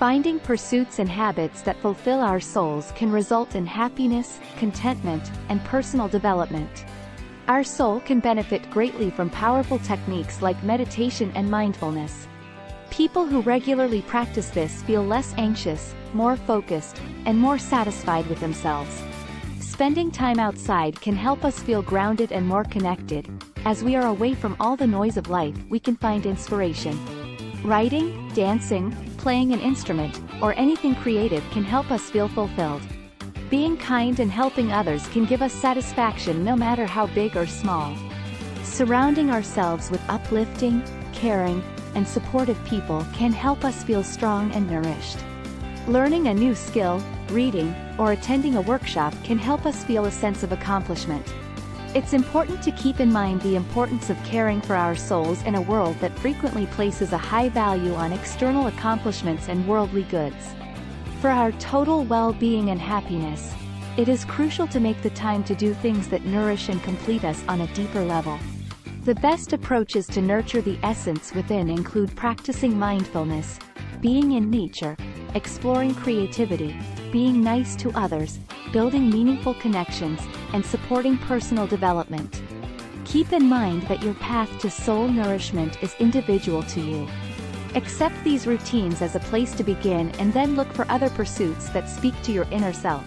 Finding pursuits and habits that fulfill our souls can result in happiness, contentment, and personal development. Our soul can benefit greatly from powerful techniques like meditation and mindfulness. People who regularly practice this feel less anxious, more focused, and more satisfied with themselves. Spending time outside can help us feel grounded and more connected. As we are away from all the noise of life, we can find inspiration. Writing, dancing, playing an instrument, or anything creative can help us feel fulfilled. Being kind and helping others can give us satisfaction no matter how big or small. Surrounding ourselves with uplifting, caring, and supportive people can help us feel strong and nourished. Learning a new skill, reading, or attending a workshop can help us feel a sense of accomplishment. It's important to keep in mind the importance of caring for our souls in a world that frequently places a high value on external accomplishments and worldly goods. For our total well-being and happiness, it is crucial to make the time to do things that nourish and complete us on a deeper level. The best approaches to nurture the essence within include practicing mindfulness, being in nature, exploring creativity, being nice to others, building meaningful connections, and supporting personal development. Keep in mind that your path to soul nourishment is individual to you. Accept these routines as a place to begin and then look for other pursuits that speak to your inner self.